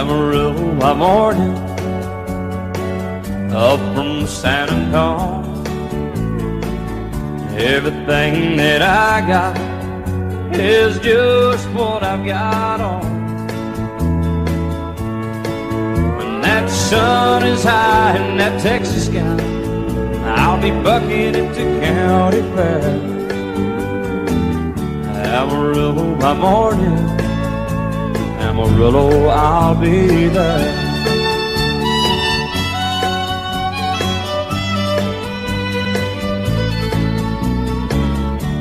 Amarillo morning, up from San Antonio. Everything that I got is just what I've got on. When that sun is high in that Texas sky, I'll be bucking into county fair. Amarillo by morning, Amarillo, I'll be there.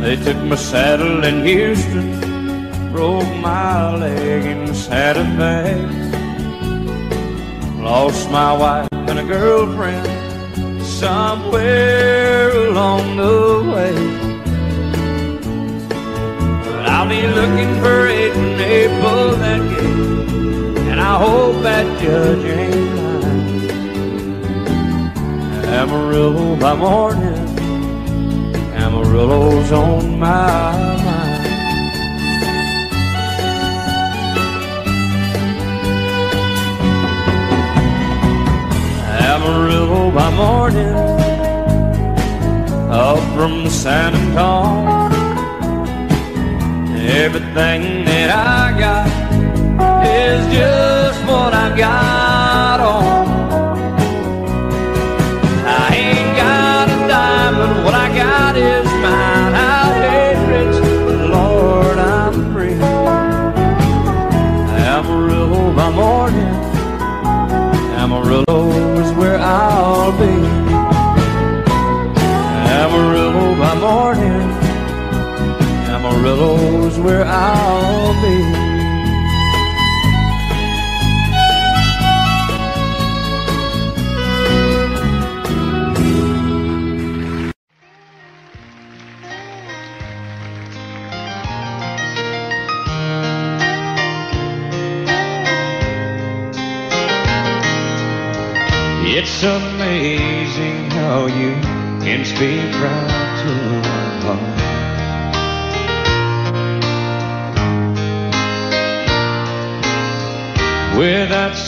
They took my saddle in Houston, broke my leg in Fe. Lost my wife and a girlfriend somewhere along the way. But I'll be looking for it they pull that I hope that judge ain't lying. Amarillo by morning. Amarillo's on my mind. Amarillo by morning, up from the San Antonio. Everything that I got is just what I got on. I ain't got a dime, but what I got is mine. I ain't rich, but Lord, I'm free. Amarillo by morning, Amarillo is where I'll be. Amarillo by morning, Amarillo is where I'll be.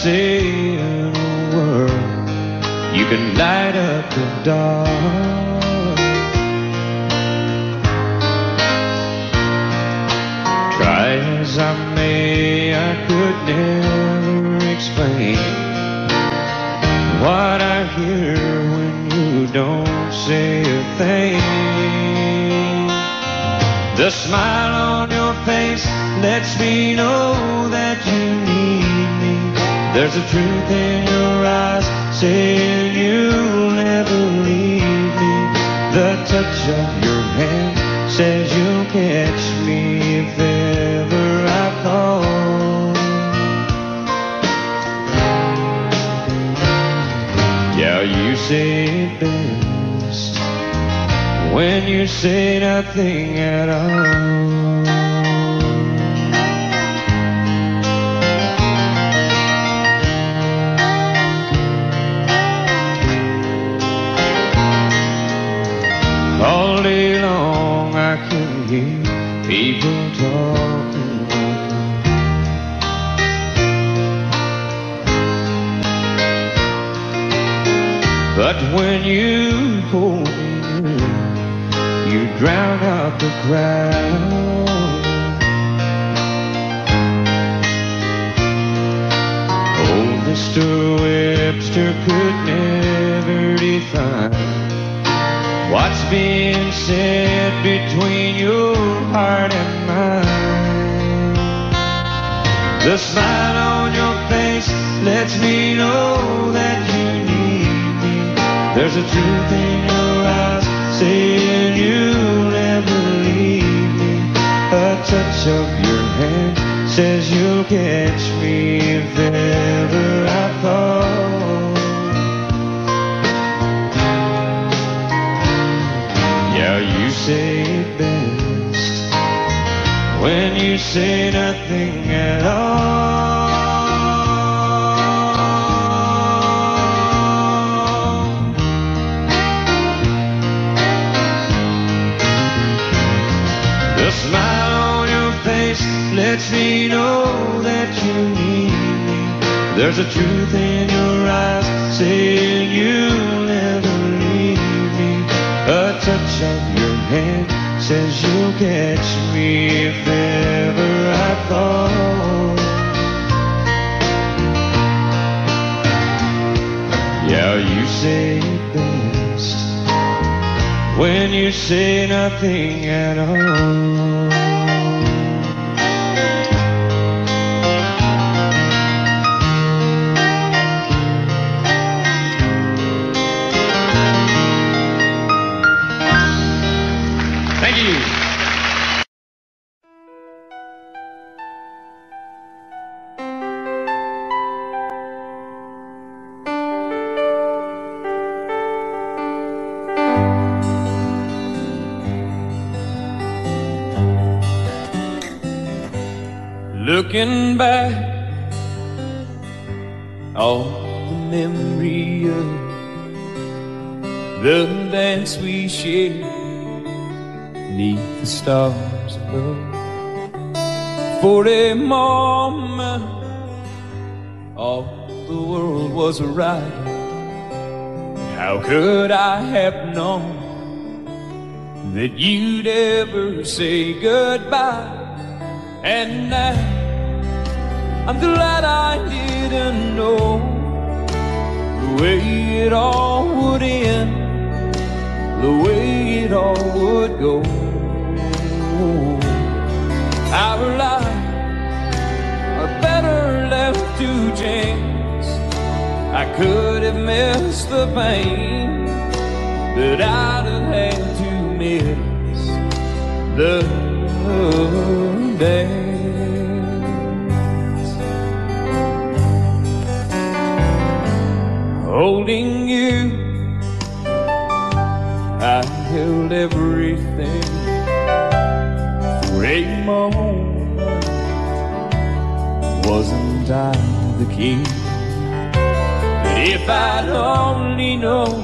Saying a word, you can light up the dark. Try as I may, I could never explain what I hear when you don't say a thing. The smile on your face lets me know that you need. There's a truth in your eyes saying you'll never leave me. The touch of your hand says you'll catch me if ever I fall. Yeah, you say it best when you say nothing at all. Hear people talking like that. But when you hold me you drown out the crowd. Oh, Mr. Webster could never define what's being said The smile on your face lets me know that you need me. There's a truth in your eyes saying you'll never leave me. A touch of your hand says you'll catch me if ever I fall. Yeah, you say when you say nothing at all. The smile on your face lets me know that you need me. There's a truth in your eyes saying you'll never leave me. A touch of your hand says you'll catch me if ever I fall. Yeah, you say it best when you say nothing at all. Moment, all the world was right. How could I have known that you'd ever say goodbye? And now I'm glad I didn't know the way it all would end, the way it all would go. Our lives to chance. I could have missed the pain, but I'd have had to miss the dance. Holding you, I held everything for a moment. Wasn't I the king? But if I'd only known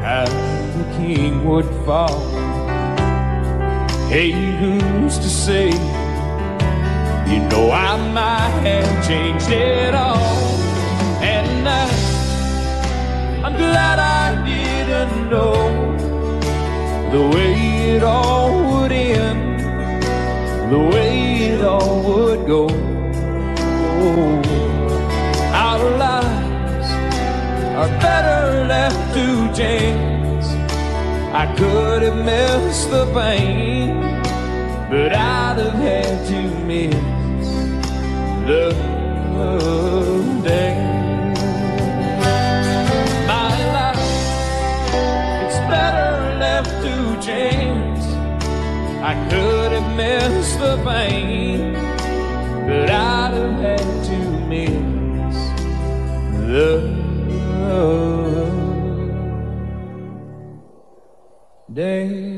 how the king would fall. Hey, who's to say? You know I might have changed it all. And I, I'm glad I didn't know the way it all would end, the way it all would go. Our lives are better left to chance. I could have missed the pain, but I'd have had to miss the day. My life, it's better left to chance. I could have missed the pain, but I'd have had to miss the days.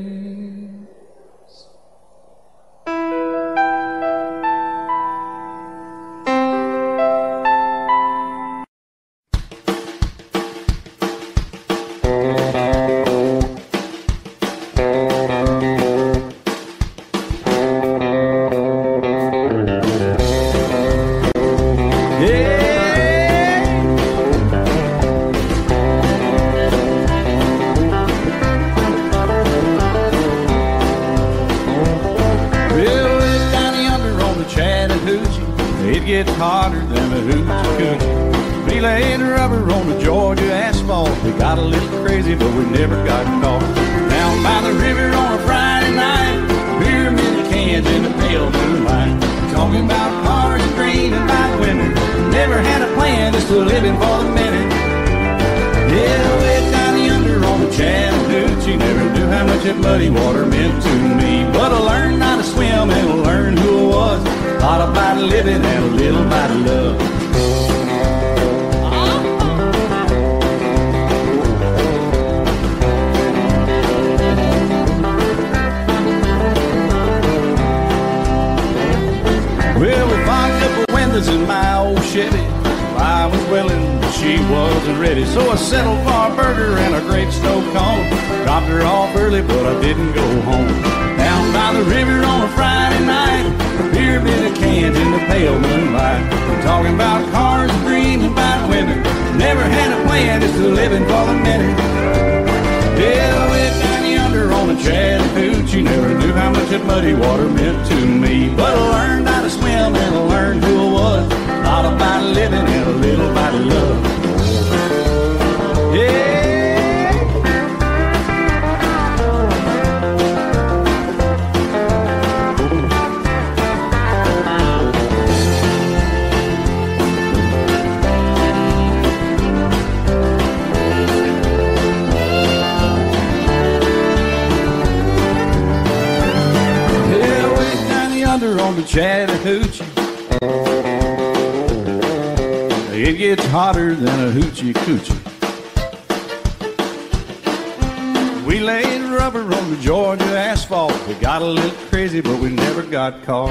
We laid rubber on the Georgia asphalt. We got a little crazy, but we never got caught.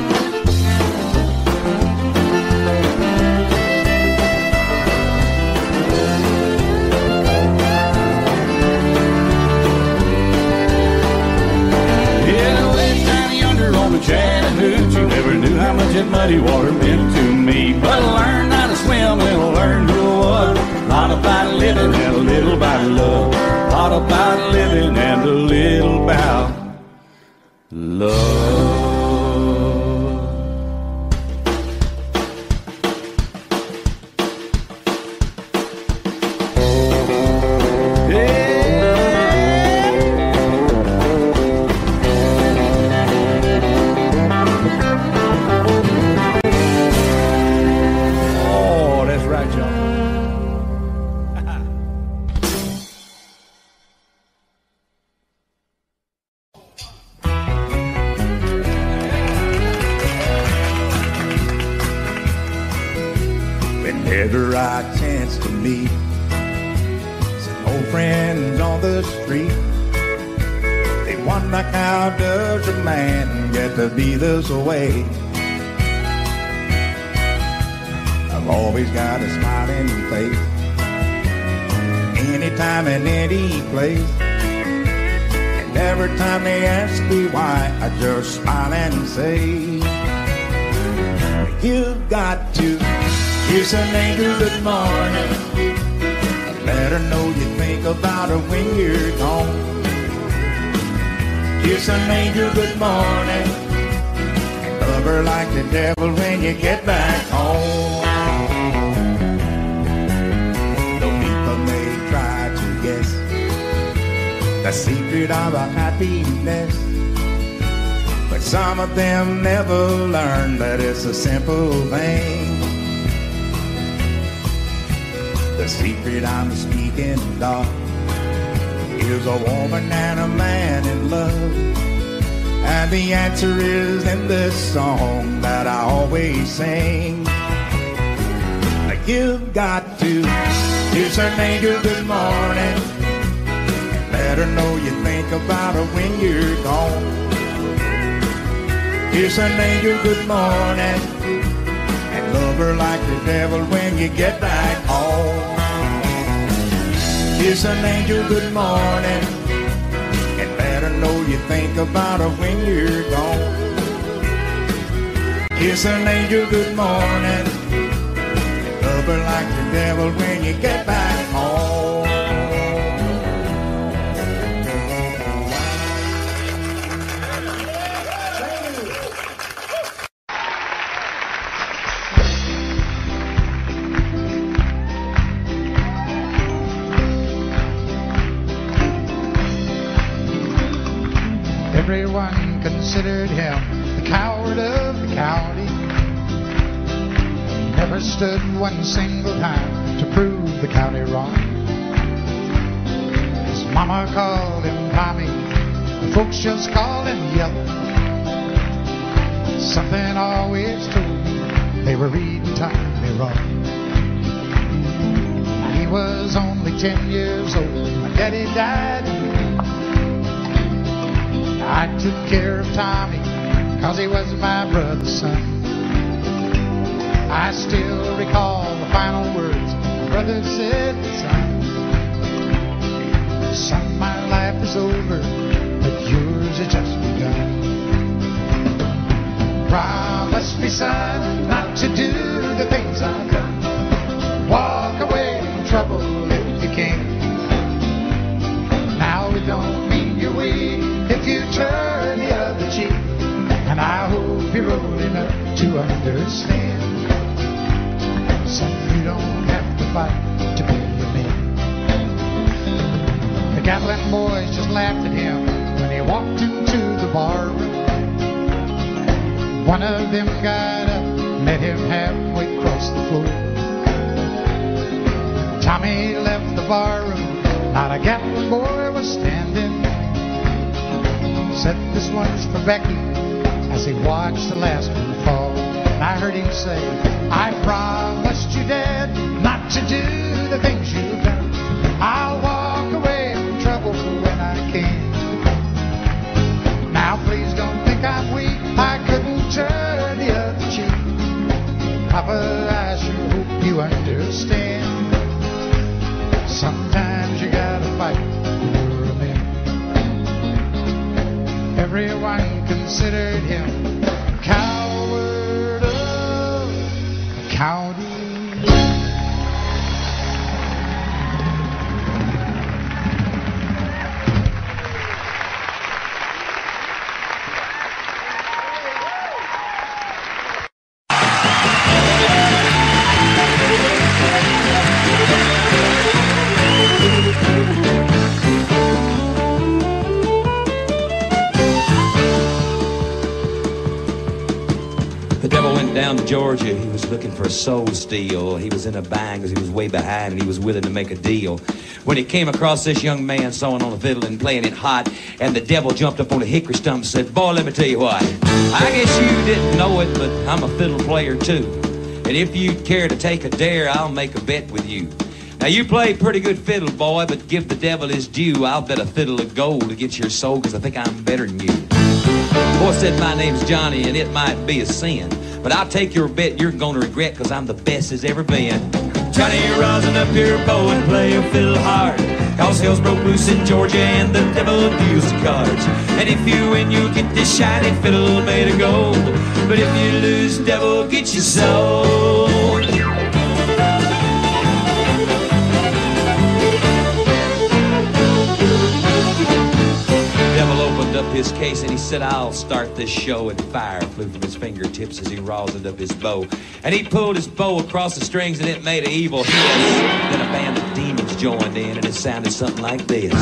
Chattahoochee, never knew how much that muddy water meant to me. But I learned swim and who I was. A lot about living and a little about love. A lot about living and a little about love. The secret I'm speaking of is a woman and a man in love. And the answer is in this song that I always sing. You've got to kiss her angel good morning. Let her know you think about her when you're gone. Kiss an angel good morning and love her like the devil when you get back home. Kiss an angel good morning. And let her know you think about her when you're gone. Kiss an angel good morning. And love her like the devil when you get back Everyone considered him the coward of the county. Never stood one single time to prove the county wrong. His mama called him Tommy, the folks just called him Yellow. Something always told me they were reading Tommy wrong. He was only ten years old. My daddy died I took care of Tommy, cause he was my brother's son. I still recall the final words my brother said to son. Son, my life is over, but yours has just begun. Promise me, son, not to do the things I've understand. So you don't have to fight to be a man. The Gatlin boys just laughed at him when he walked into the bar. One of them got up, met him halfway across the floor. Tommy left the bar room, not a Gatlin boy was standing. Said this one's for Becky as he watched the last one. And I heard him say, I promised you, Dad, not to do the things you've done. I'll walk away from trouble when I can. Now please don't think I'm weak. I couldn't turn the other cheek. Papa, I sure hope you understand. Sometimes you gotta fight for a man. Everyone considered him the county. The devil went down to Georgia. Looking for a soul steal. He was in a bind because he was way behind and he was willing to make a deal. When he came across this young man sawing on a fiddle and playing it hot, and the devil jumped up on a hickory stump and said, Boy, let me tell you what. I guess you didn't know it, but I'm a fiddle player too. And if you'd care to take a dare, I'll make a bet with you. Now you play pretty good fiddle, boy, but give the devil his due. I'll bet a fiddle of gold against your soul because I think I'm better than you. Boy said my name's Johnny and it might be a sin. But I'll take your bet you're gonna regret cause I'm the best as ever been. Johnny, rosin up your bow and play a fiddle hard. Cause hell's broke loose in Georgia and the devil deals the cards. And if you win, you'll get this shiny fiddle made of gold. But if you lose, devil get your soul. His case and he said, I'll start this show. And fire flew from his fingertips as he rosined up his bow. And he pulled his bow across the strings and it made an evil hiss. Then a band of demons joined in and it sounded something like this.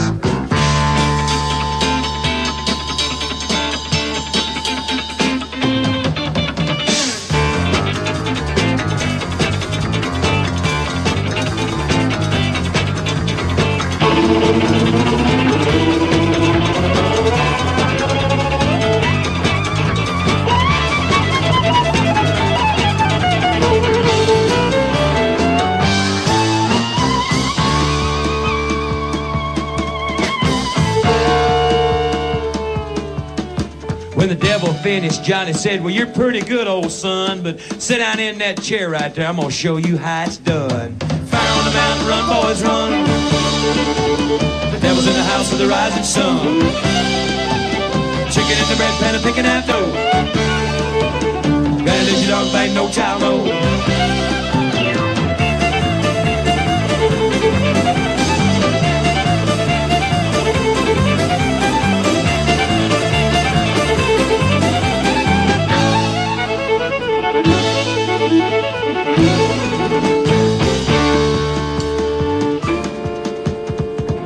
Finished, Johnny said, Well, you're pretty good, old son, but sit down in that chair right there. I'm going to show you how it's done. Fire on the mountain, run, boys, run. The devil's in the house with the rising sun. Chicken in the bread pan and picking out dough. Gotta let your dog bite, no child, no.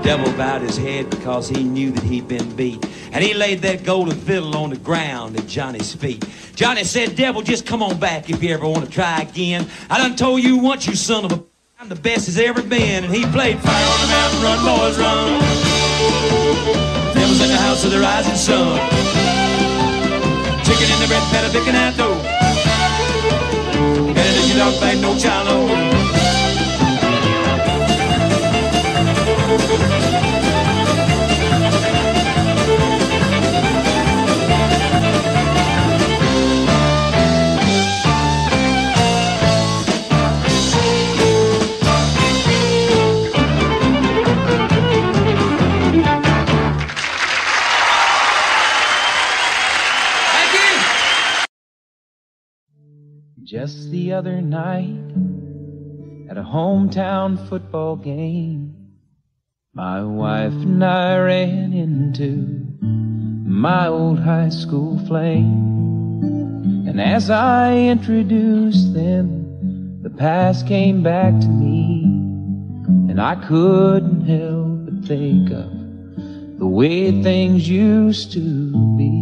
Devil bowed his head because he knew that he'd been beat. And he laid that golden fiddle on the ground at Johnny's feet. Johnny said, Devil, just come on back if you ever want to try again. I done told you once, you son of a. I'm the best as ever been. And he played Fire on the Mountain, Run, Boys, Run. Devil's in the house of the rising sun. Chicken in the bread pan, picking out dough. If you don't fight, no child, other night at a hometown football game, my wife and I ran into my old high school flame. And as I introduced them, the past came back to me, and I couldn't help but think of the way things used to be.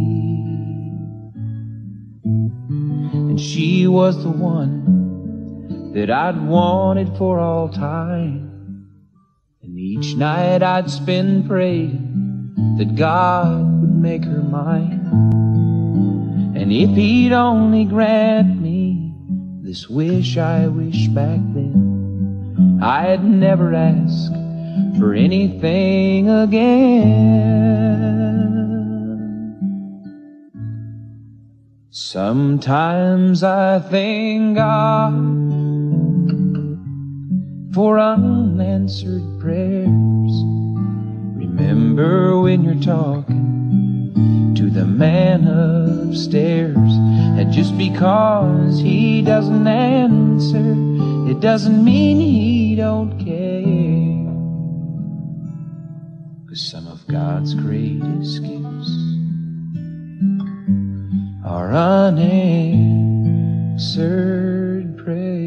She was the one that I'd wanted for all time. And each night I'd spend praying that God would make her mine. And if he'd only grant me this wish I wish back then, I'd never ask for anything again. Sometimes I thank God for unanswered prayers. Remember when you're talking to the man upstairs, and just because he doesn't answer, it doesn't mean he don't care. Cause some of God's greatest gifts are unanswered prayers.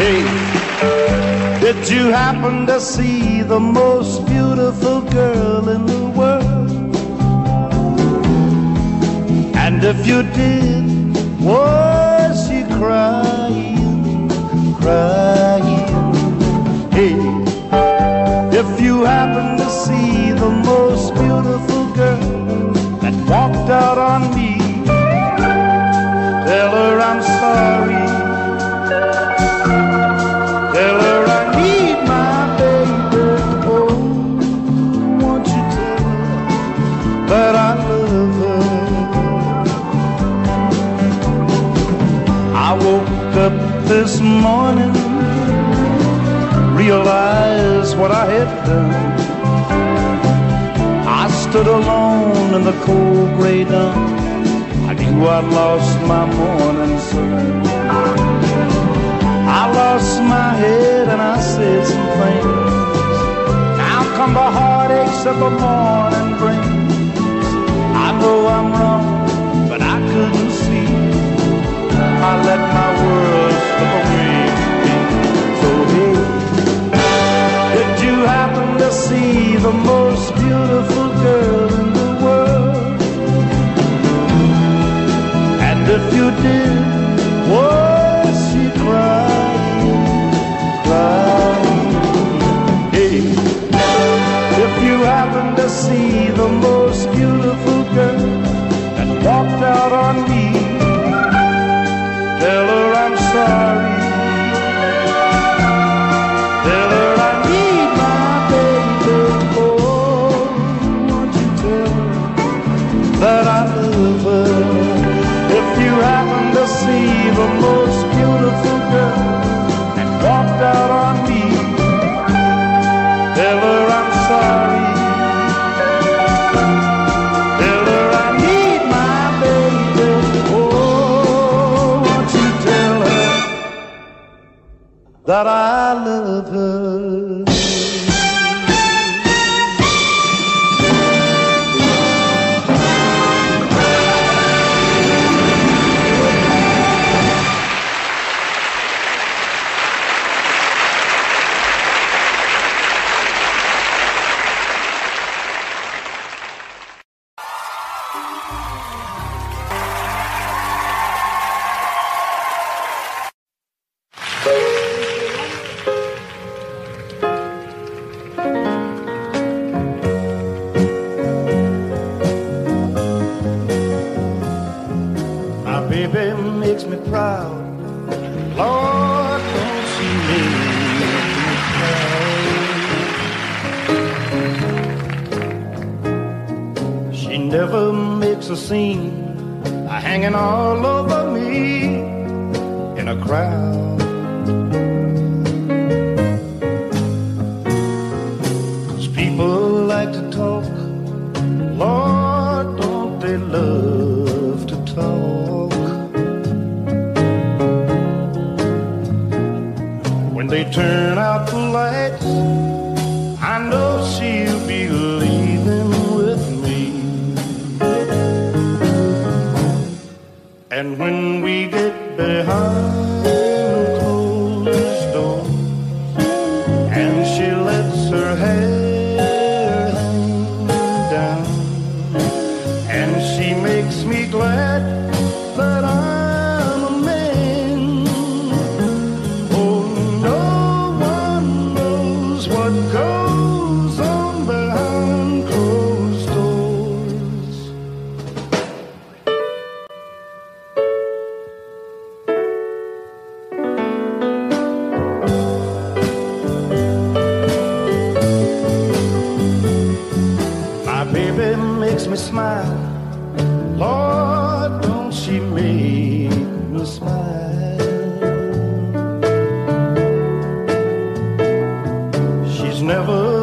Hey, did you happen to see the most beautiful girl in the world? And if you did, was she crying, crying? Hey, if you happen to see the most beautiful girl that walked out on me, tell her I'm sorry. This morning, realized what I had done. I stood alone in the cold gray dawn. I knew I'd lost my morning sun. I lost my head and I said some things. Now come the heartaches that the morning brings. I know I'm wrong, but I couldn't see. I let my world So hey, did you happen to see the most beautiful girl in the world? And if you did, was she crying? Hey, if you to see the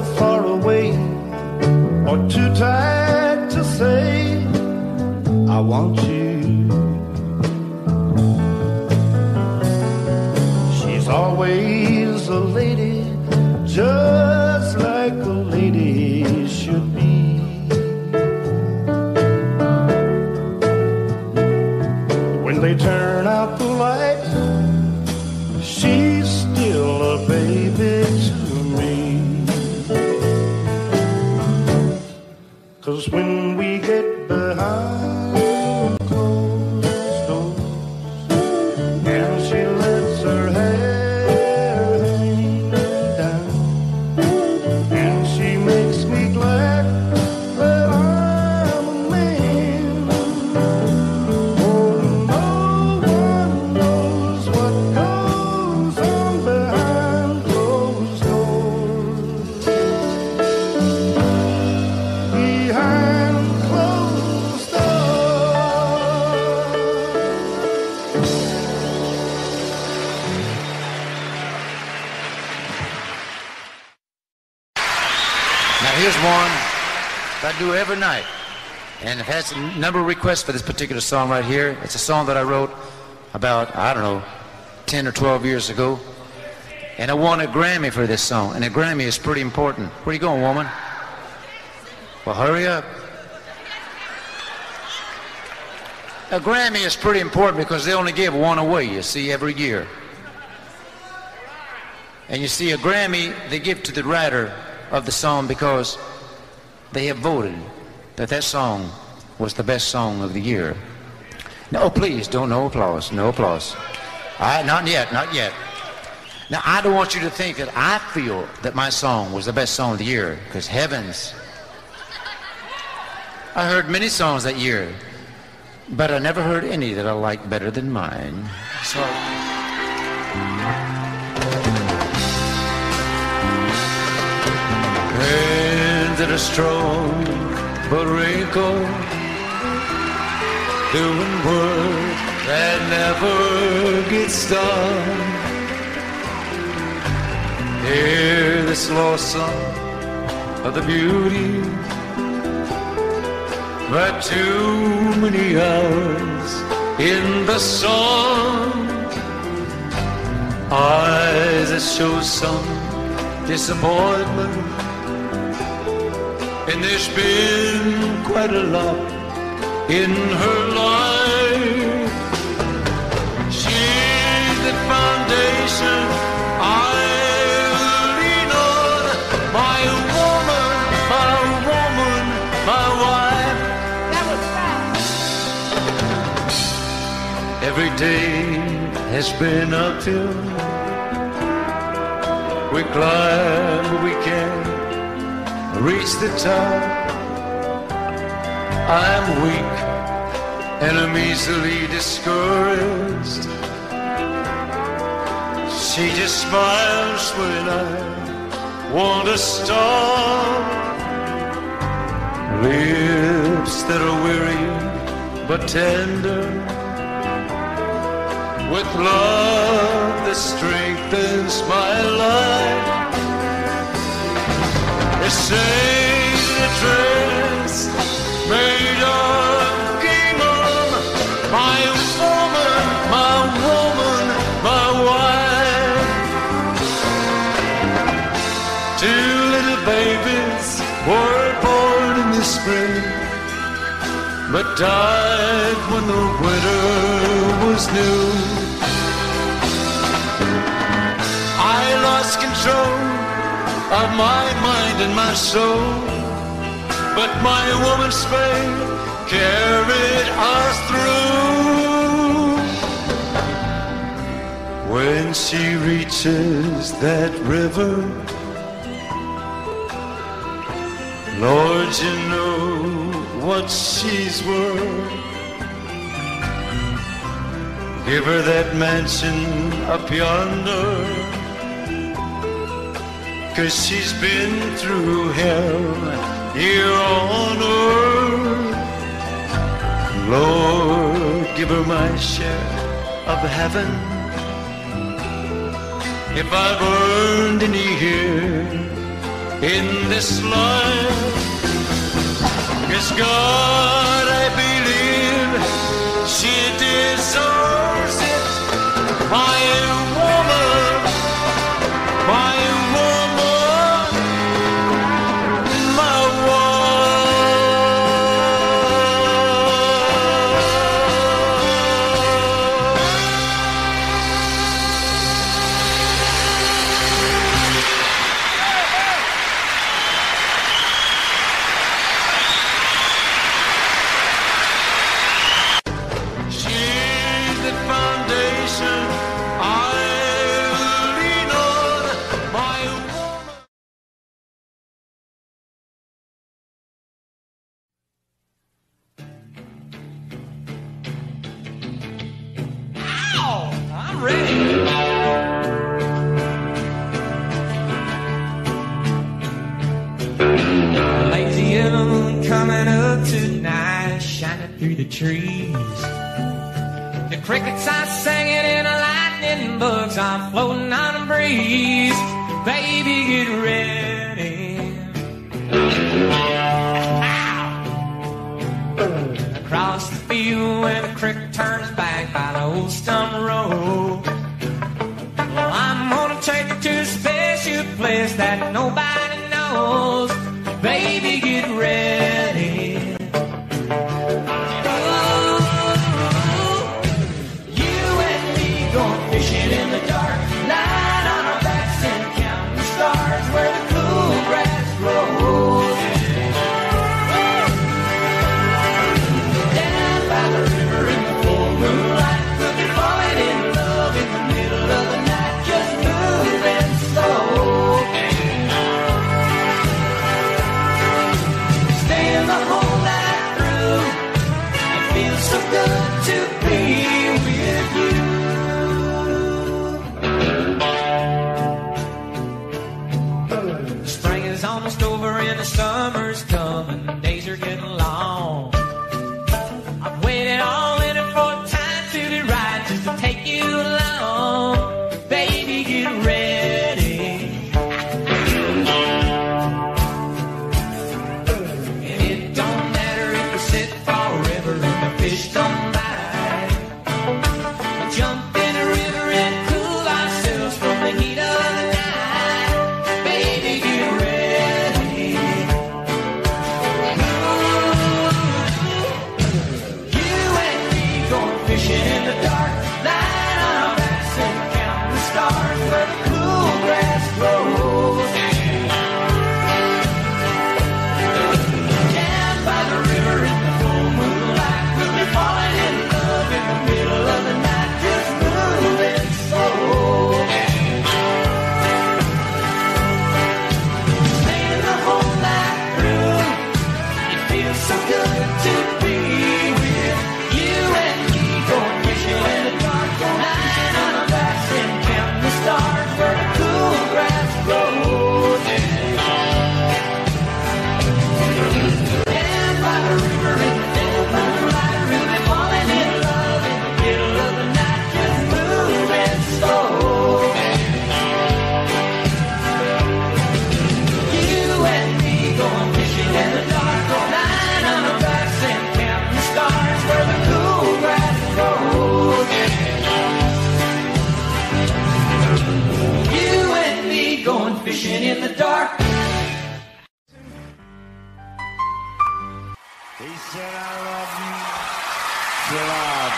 far away or too tired to say, I want you. She's always a lady, just like a lady should be. When they turn out the light, And a number of requests for this particular song right here. It's a song that I wrote about, I don't know, 10 or 12 years ago. And I won a Grammy for this song. And a Grammy is pretty important. Where you going, woman? Well, hurry up. A Grammy is pretty important because they only give one away, you see, every year. And you see, a Grammy they give to the writer of the song because they have voted that that song was the best song of the year. No, oh, please, don't, no applause, no applause. I, not yet, not yet. Now, I don't want you to think that I feel that my song was the best song of the year, because heavens, I heard many songs that year, but I never heard any that I liked better than mine. So. Hands that are strong but wrinkled, doing work that never gets done. Hear this lost song of the beauty, but too many hours in the sun. Eyes that show some disappointment. And there's been quite a lot in her life. She's the foundation I lean on. My woman, my woman, my wife. Every day has been uphill. We climb, but we can't reach the top. I'm weak and I'm easily discouraged. She just smiles when I want to stop. Lips that are weary but tender. With love that strengthens my life. Say the dress made a game my woman, my woman, my wife. Two little babies were born in the spring, but died when the winter was new. I lost control of my mind and my soul but my woman's faith carried us through. When she reaches that river, Lord, you know what she's worth. Give her that mansion up yonder. Cause she's been through hell here on earth. Lord, give her my share of heaven. If I've earned any here in this life, yes, God, I believe she deserves it. I am woman.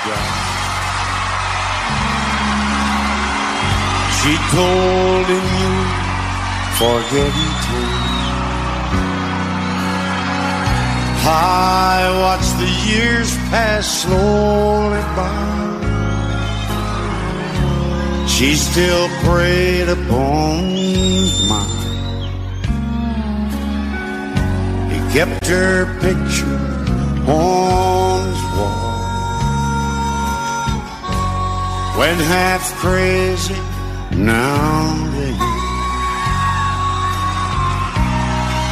Die. She told him you forget him too. I watched the years pass slowly by. She still preyed upon mind. He kept her picture on When half crazy, now then,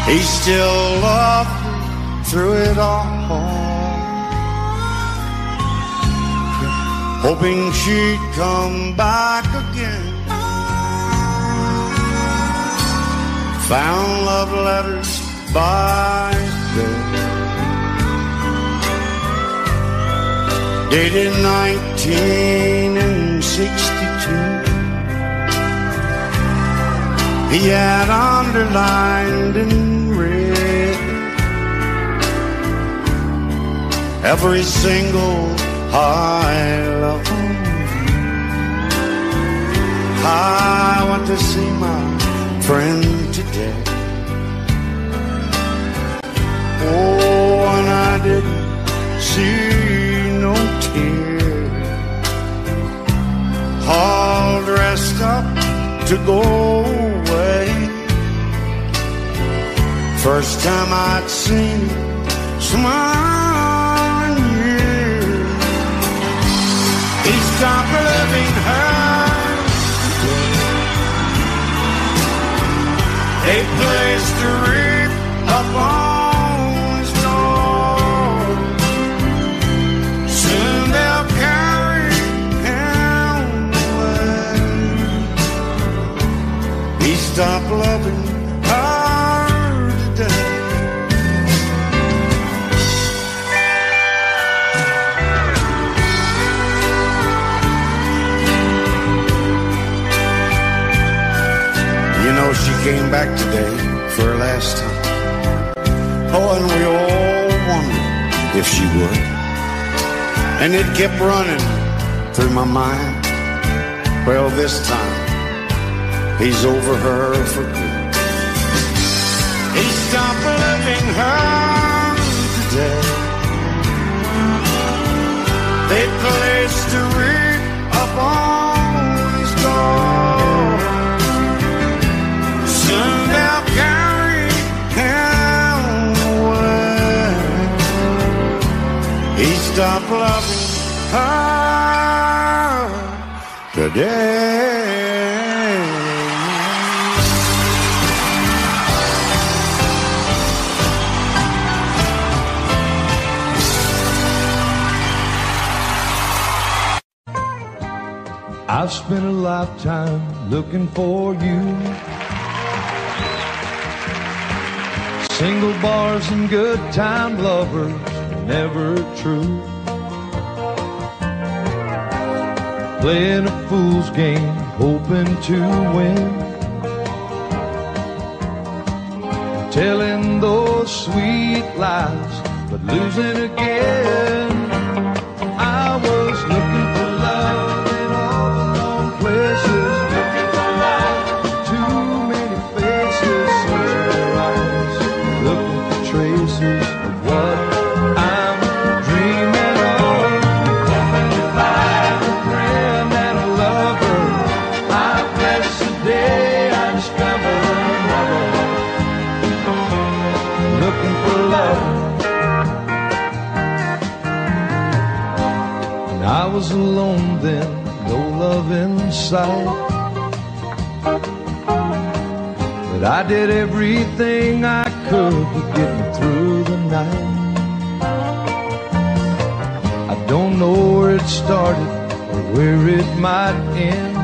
he still loved her through it all. hoping she'd come back again. Found love letters by day, dated 1962. He had underlined in red every single I love I want to see my friend today. Oh, and I didn't see tear. All dressed up to go away. First time I'd seen smiling years. He stopped loving her. They placed a kept running through my mind. Well, this time, he's over her for good. He stopped loving her today. They placed a wreath up on his door. Soon they'll carry him away. He stopped loving today. I've spent a lifetime looking for you. Single bars and good time lovers, never true. Playing a fool's game, hoping to win. Telling those sweet lies, but losing again. Alone then, no love in sight. But I did everything I could to get me through the night. I don't know where it started or where it might end.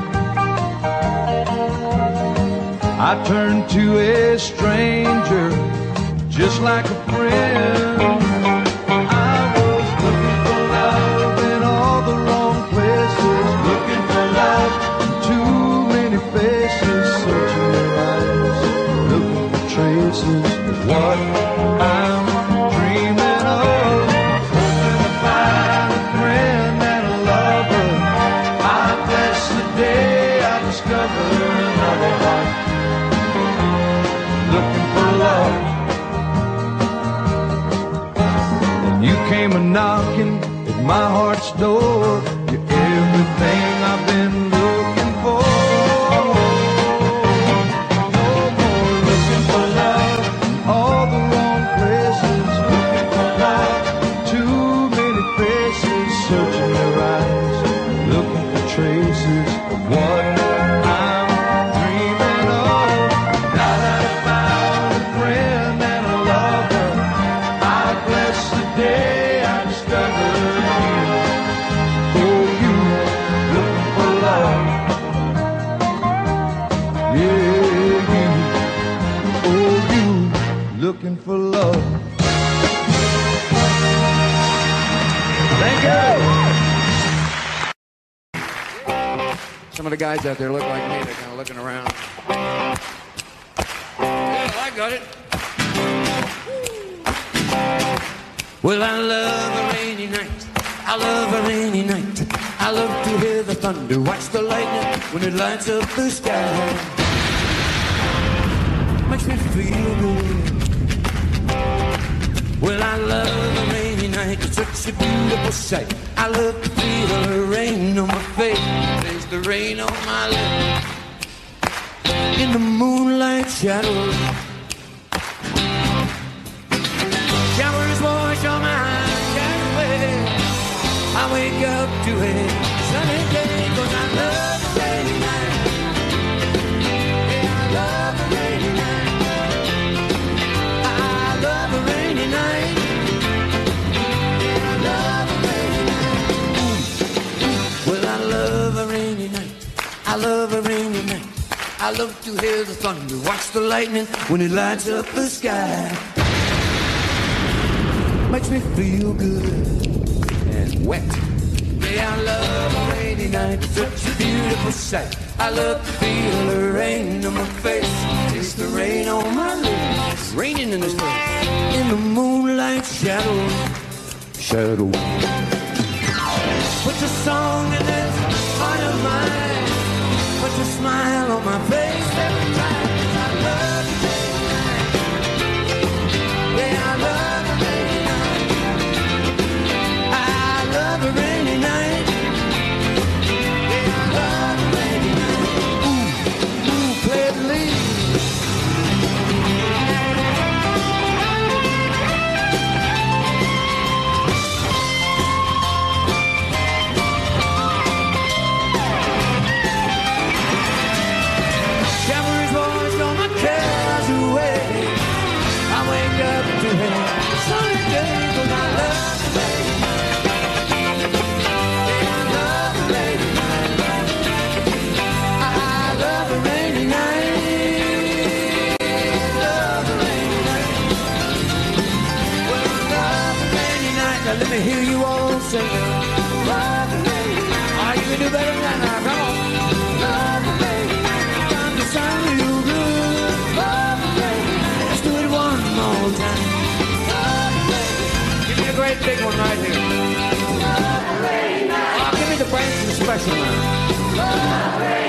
I turned to a stranger just like a friend. Guys out there look like me. They're kind of looking around. Yeah, I got it. Well, I love a rainy night. I love a rainy night. I love to hear the thunder, watch the lightning when it lights up the sky. Makes me feel good. Well, I love a rainy night. It's such a beautiful sight. I love to feel the rain on my face. The rain on my lips. In the moonlight shadows. Showers wash all my away. I wake up to a love a rainy night. I love to hear the thunder, watch the lightning when it lights up the sky. Makes me feel good and wet. Yeah, I love a rainy night. Such a beautiful sight. I love to feel the rain on my face. Taste the rain on my lips. Raining in this place. In the moonlight shadow. Shadow. Put your song in this heart of mine. Smile on my face Branson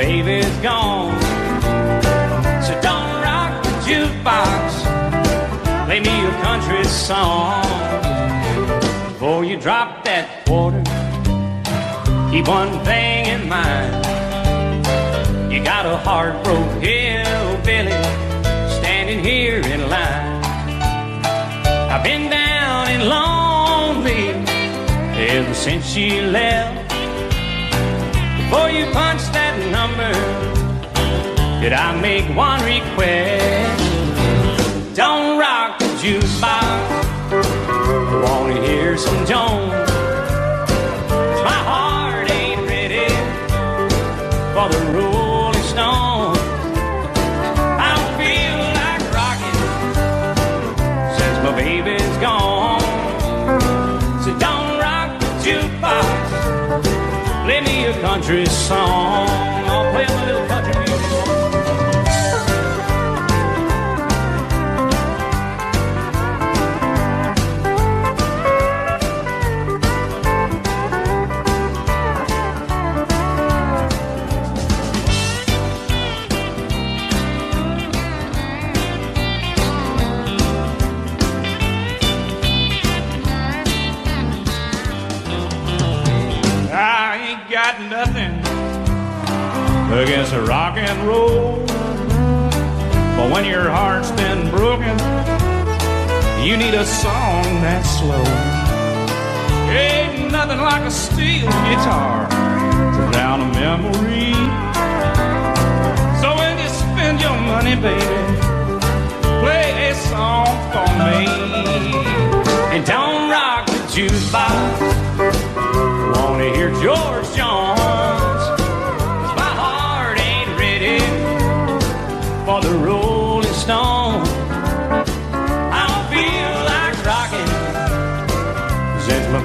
baby's gone. So don't rock the jukebox. Play me a country song. Before you drop that quarter, keep one thing in mind. You got a heart broke hillbilly standing here in line. I've been down and lonely ever since she left. Before you number, did I make one request? Don't rock the jukebox. Handsome Jones. 'Cause my heart ain't ready for the Rolling Stone. I don't feel like rocking since my baby's gone. So don't rock the jukebox. Play me a country song.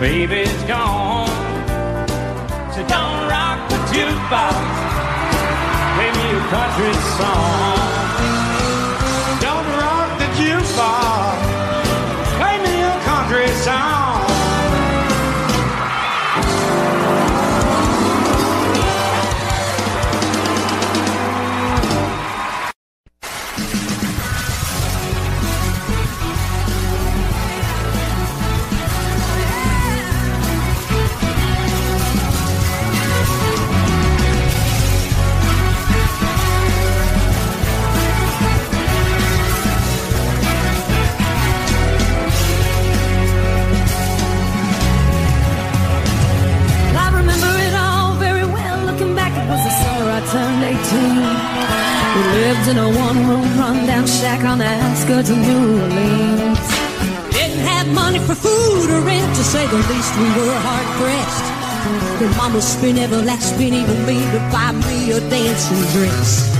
Baby's gone. So don't rock the jukebox, play me a country song. Lived in a one-room rundown shack on the outskirts of New Orleans. Didn't have money for food or rent, to say the least. We were hard pressed. Then Mama spent every last penny to me to buy me a dancing dress.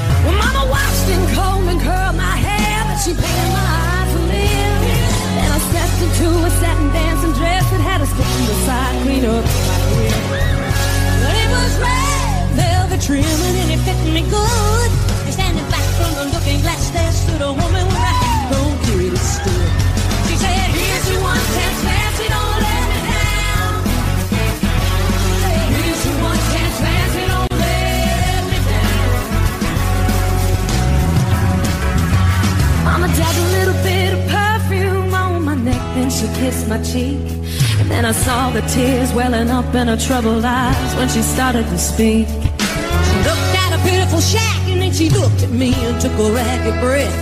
Welling up in her troubled eyes when she started to speak. She looked at a beautiful shack and then she looked at me and took a ragged breath.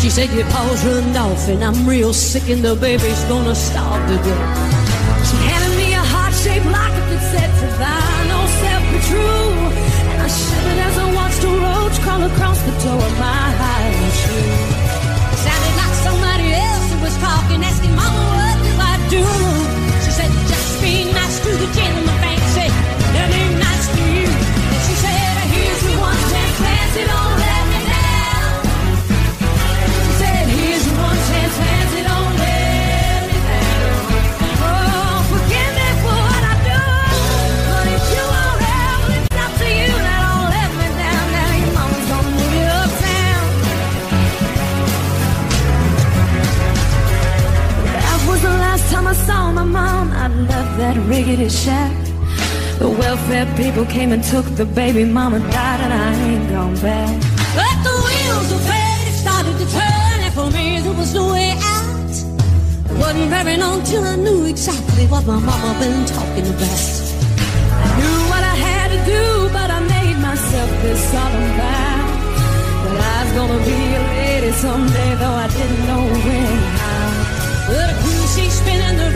She said, Your paws run off and I'm real sick and the baby's gonna starve to death. She handed me a heart-shaped locket that said, Survive, no oh, self be true. And I shivered as I watched a roach crawl across the door of my high I love that rickety shack. The welfare people came and took the baby. Mama died and I ain't gone back. But the wheels of fate started to turn, and for me there was no way out. It wasn't very long till I knew exactly what my mama been talking about. I knew what I had to do, but I made myself this solemn vow. That I was gonna be a lady someday, though I didn't know when how. But I could see spending the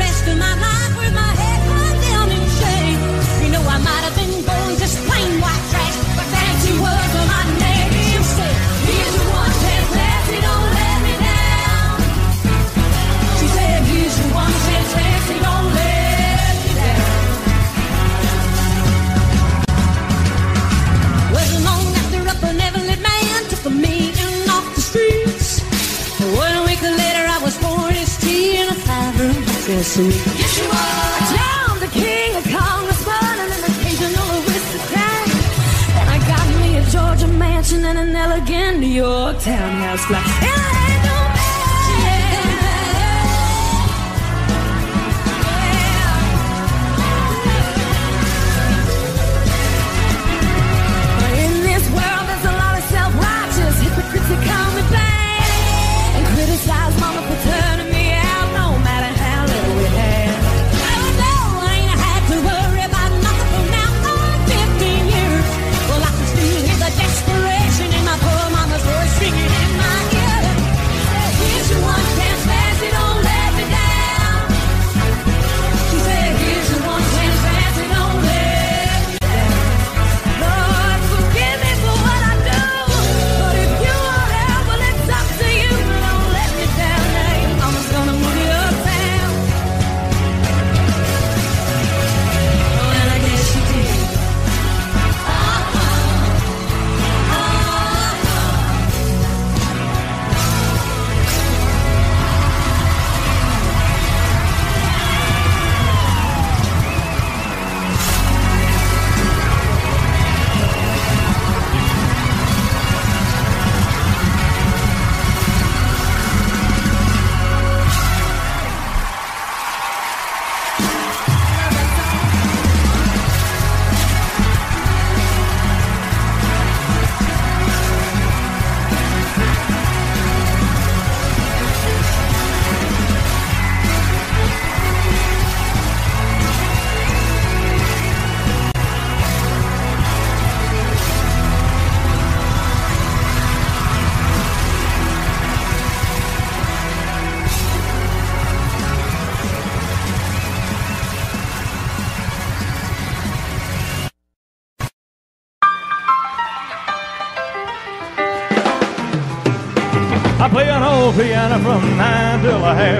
Yes, you are. The king, and an I got me a Georgia mansion and an elegant New York townhouse flat.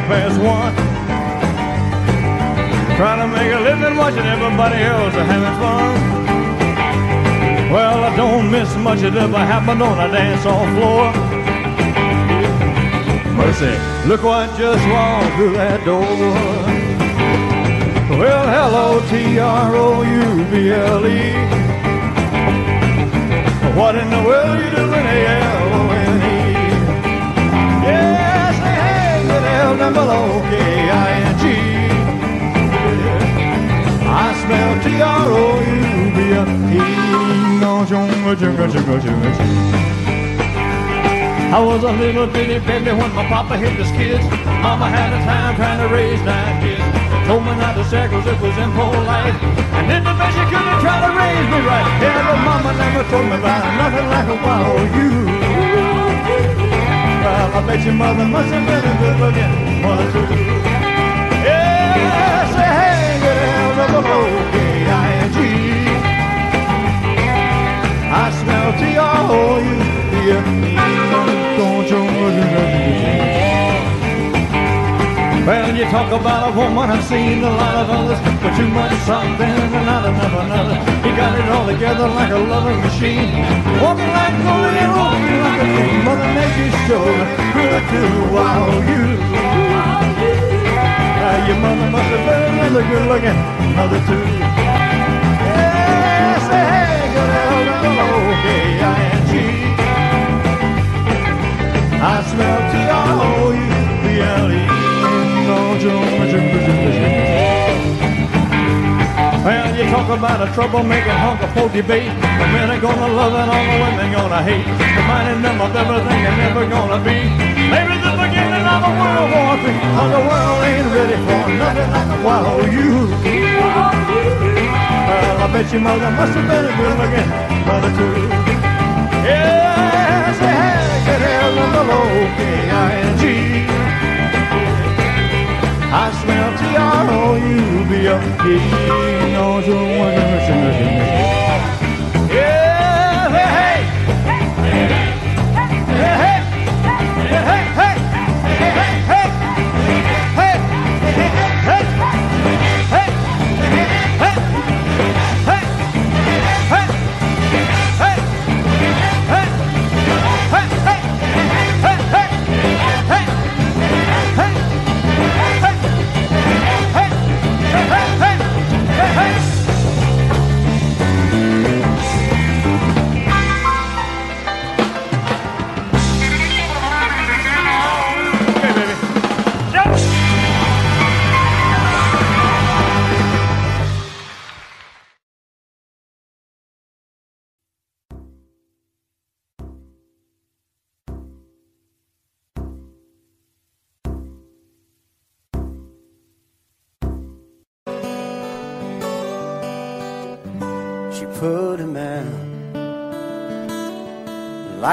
Past one. Trying to make a living watching everybody else having fun. Well, I don't miss much of ever happened on a dance hall floor. Mercy, look what just walked through that door. Well, hello, T-R-O-U-B-L-E. What in the world are you doing here, jungle, jungle, jungle, jungle, jungle. I was a little bitty baby when my papa hit his kids. Mama had a time trying to raise nine kids. Told me not to 'cause it was impolite. And in the bed she couldn't try to raise me right. Yeah, but mama never told me about nothing like a wild you. Well, I bet your mother must have been a good looking you Well, you talk about a woman, I've seen a lot of others, but too much something and not enough another. He got it all together like a loving machine, walking like and walking like a king. Mother Nature sure good to wow you. Uh, your mother must have been another good looking mother too. Yeah, say hey, good hell, O-K-I-N-G. I smell T-R-O-U-B-L-E. No, June, June. Well, you talk about a troublemaking hunk of pokey bait. The men are gonna love it, all the women gonna hate. Reminding them of everything they're never gonna be. Maybe beginning a World War III. Oh, the world ain't ready for nothing like a wild you. Well, I bet your mother must have been a good looking mother too. Yeah, say hey, get hell on the low, K-I-N-G. I smell T-R-O-U-B-L-E. No, want to listen to me. Yeah, hey. Hey, hey. Hey, hey, hey. Hey,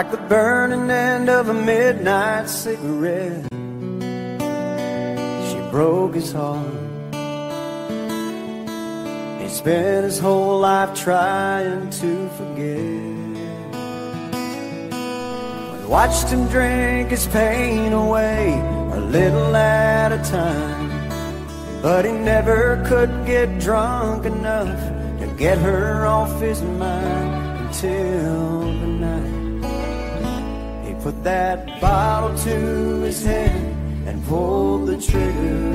like the burning end of a midnight cigarette. She broke his heart. He spent his whole life trying to forget. I watched him drink his pain away a little at a time. But he never could get drunk enough to get her off his mind until put that bottle to his head and pulled the trigger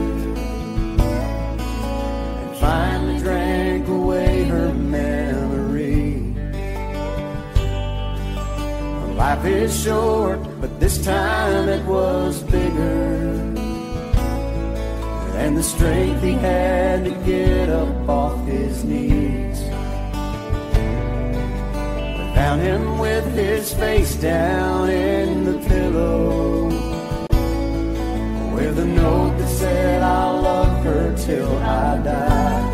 and finally drank away her memory. Life is short, but this time it was bigger. And the strength he had to get up off his knees. Found him with his face down in the pillow with a note that said, "I'll love her till I die.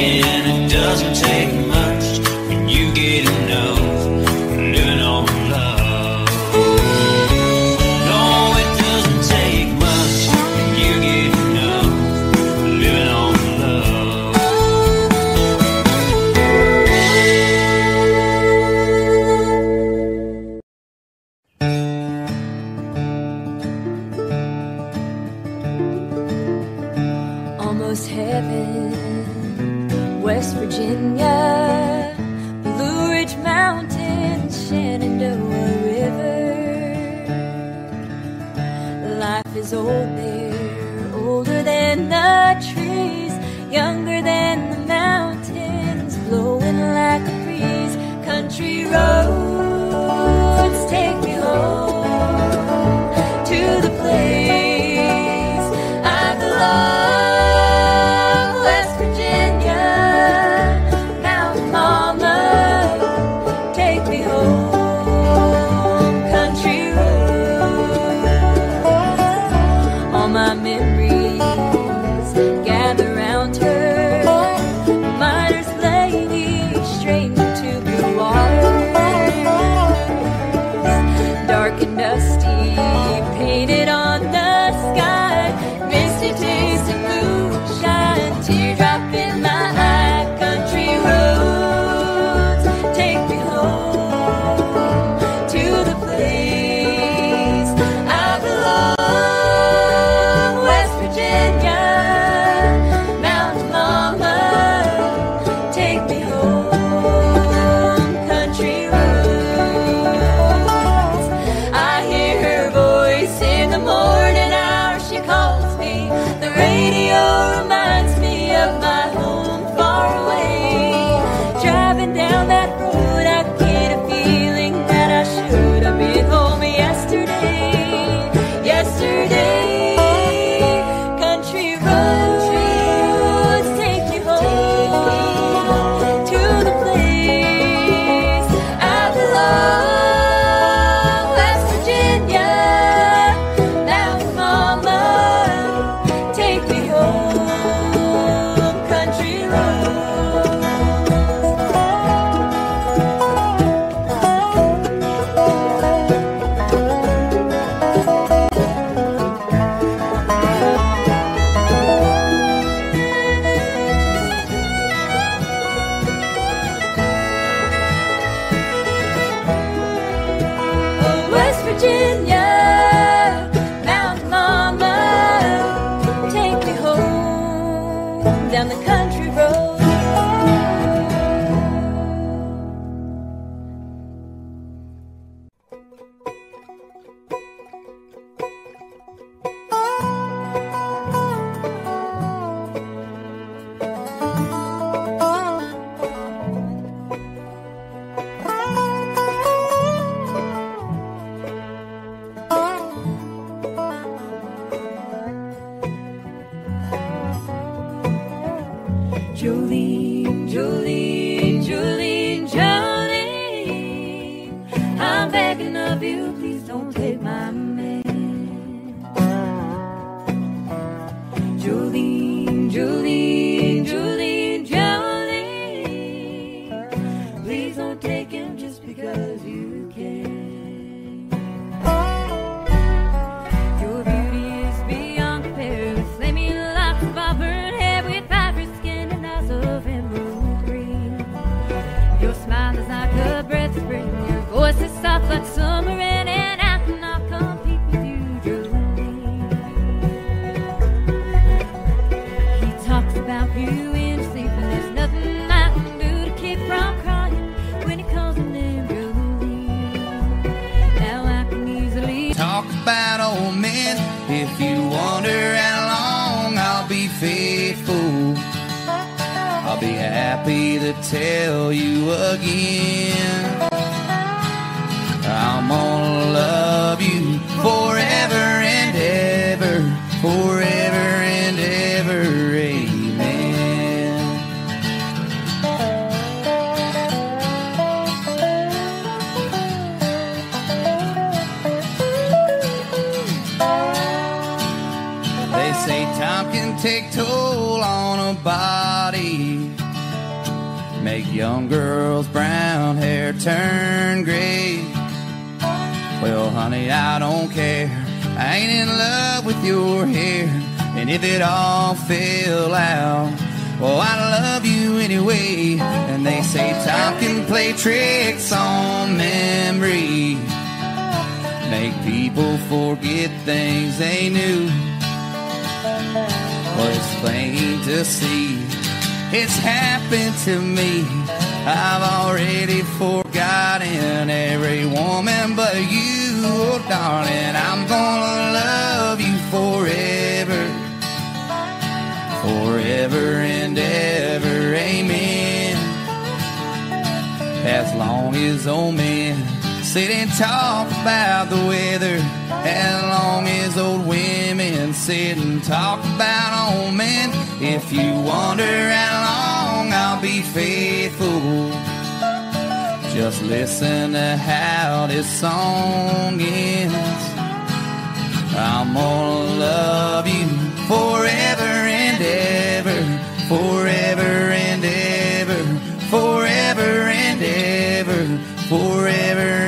Without happy to tell you again. Turn gray. Well, honey, I don't care. I ain't in love with your hair. And if it all fell out, well, I love you anyway. And they say time can play tricks on memory. Make people forget things they knew. Well, it's plain to see it's happened to me. I've already forgotten every woman but you, oh darling. I'm gonna love you forever, forever and ever. Amen. As long as oh, old men Sit and talk about the weather. As long as old women? Sit and talk about old men. If you wonder how long I'll be faithful, just listen to how this song ends. I'm gonna love you forever and ever, forever and ever, forever and ever, forever. And ever.